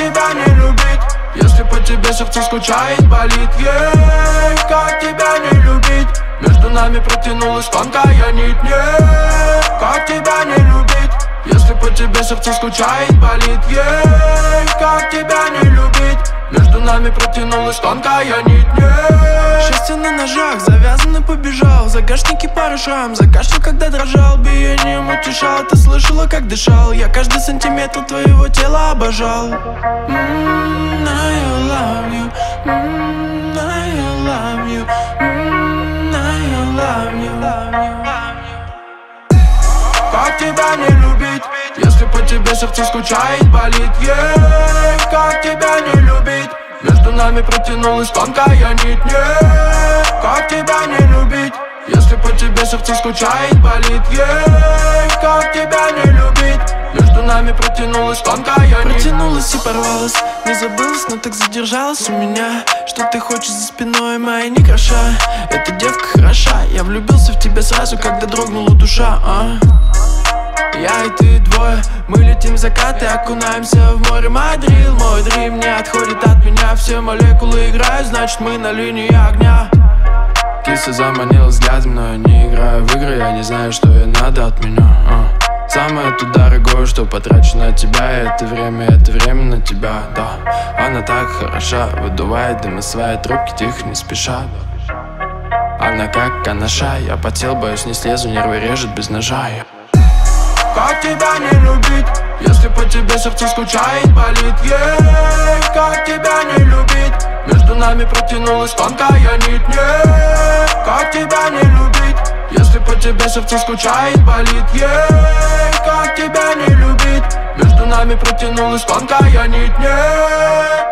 тебя не любить. Если по тебе сердце скучает, болит Ей, как тебя не любить. Между нами протянулась тонкая нить Нет, как тебя не любить. Если по тебе сердце скучает, болит Ей, как тебя не любить? Между нами протянулась тонкая нить. Нет, Счастье на ножах, завязан побежал. В загашнике пара шрам, закашлял, когда дрожал. Биением утешал, ты слышала, как дышал. Я каждый сантиметр твоего тела обожал. М, I сердце скучает, болит Ей, как тебя не любить. Между нами протянулась тонкая нить Нет, как тебя не любить. Если по тебе сердце скучает, болит Ей, как тебя не любить. Между нами протянулась тонкая нить. Протянулась и порвалась Не забылась, но так задержалась у меня. Что ты хочешь за спиной моей не кроша Эта девка хороша Я влюбился в тебя сразу, когда дрогнула душа а? Я и ты двое Мы летим в закат и окунаемся в море. Мадрил Мой дрим не отходит от меня. Все молекулы играют, значит мы на линии огня. Киса заманила взглядом, но я не играю в игры. Я не знаю, что ей надо от меня а. Самое то дорогое, что потрачу на тебя. Это время, это время на тебя, да. Она так хороша, выдувает дым из своей трубки Тихо, не спеша Она как канаша, я потел, боюсь, не слезу Нервы режет без ножа я Как тебя не любить, если по тебе сердце скучает, болит Ей, как тебя не любить, между нами протянулась тонкая нить Нет, как тебя не любить, если по тебе сердце скучает, болит Ей, как тебя не любить, между нами протянулась тонкая нить Нет